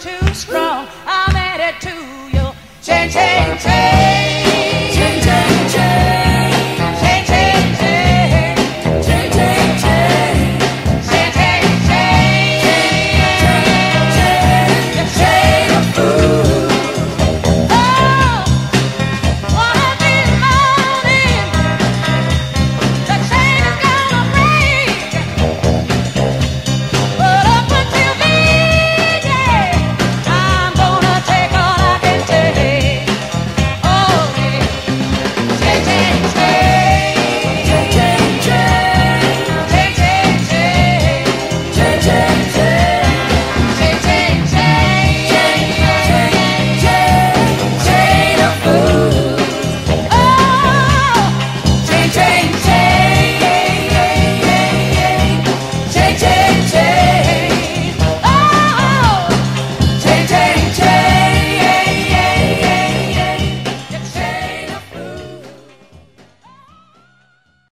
too strong. I'm headed to you. Change, change, change.